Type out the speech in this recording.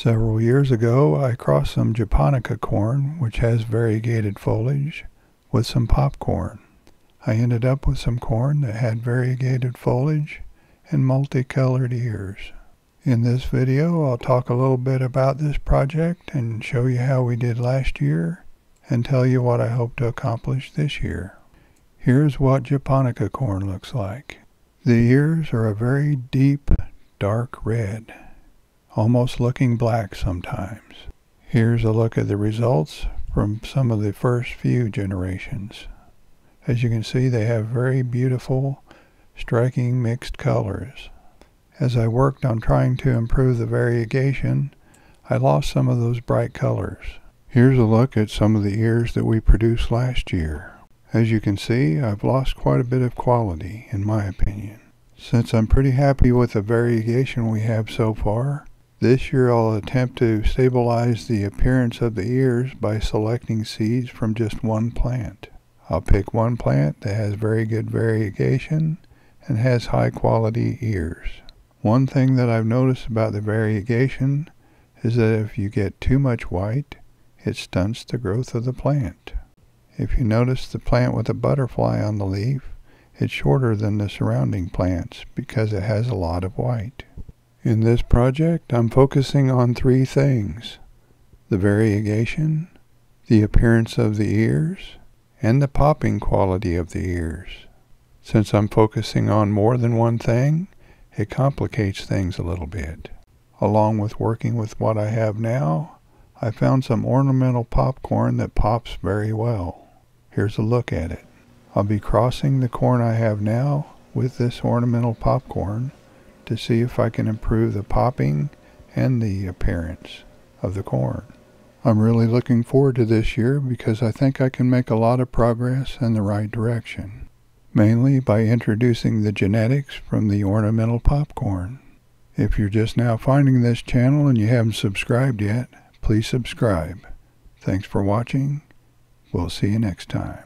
Several years ago, I crossed some japonica corn, which has variegated foliage, with some popcorn. I ended up with some corn that had variegated foliage and multicolored ears. In this video, I'll talk a little bit about this project and show you how we did last year and tell you what I hope to accomplish this year. Here's what japonica corn looks like. The ears are a very deep, dark red, almost looking black sometimes. Here's a look at the results from some of the first few generations. As you can see, they have very beautiful, striking mixed colors. As I worked on trying to improve the variegation, I lost some of those bright colors. Here's a look at some of the ears that we produced last year. As you can see, I've lost quite a bit of quality, in my opinion. Since I'm pretty happy with the variegation we have so far, this year I'll attempt to stabilize the appearance of the ears by selecting seeds from just one plant. I'll pick one plant that has very good variegation and has high quality ears. One thing that I've noticed about the variegation is that if you get too much white, it stunts the growth of the plant. If you notice the plant with a butterfly on the leaf, it's shorter than the surrounding plants because it has a lot of white. In this project, I'm focusing on three things. The variegation, the appearance of the ears, and the popping quality of the ears. Since I'm focusing on more than one thing, it complicates things a little bit. Along with working with what I have now, I found some ornamental popcorn that pops very well. Here's a look at it. I'll be crossing the corn I have now with this ornamental popcorn to see if I can improve the popping and the appearance of the corn. I'm really looking forward to this year because I think I can make a lot of progress in the right direction, mainly by introducing the genetics from the ornamental popcorn. If you're just now finding this channel and you haven't subscribed yet, please subscribe. Thanks for watching We'll see you next time.